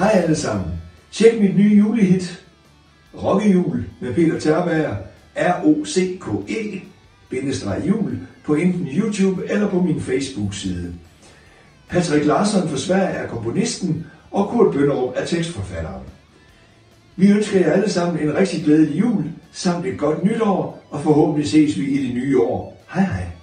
Hej alle sammen. Tjek mit nye julehit, Rockehjul med Peter Terberg, R-O-C-K-E, bindestreg jul, på enten YouTube eller på min Facebook-side. Patrick Larsson fra Sverige er komponisten, og Kurt Bønderup er tekstforfatteren. Vi ønsker jer alle sammen en rigtig glædelig jul, samt et godt nytår, og forhåbentlig ses vi i det nye år. Hej hej.